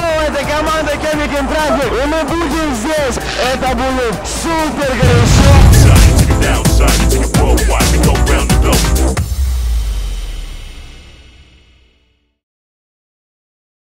йо, эта команда Chemical Traffic, и мы будем здесь. Это будет супер хорошо.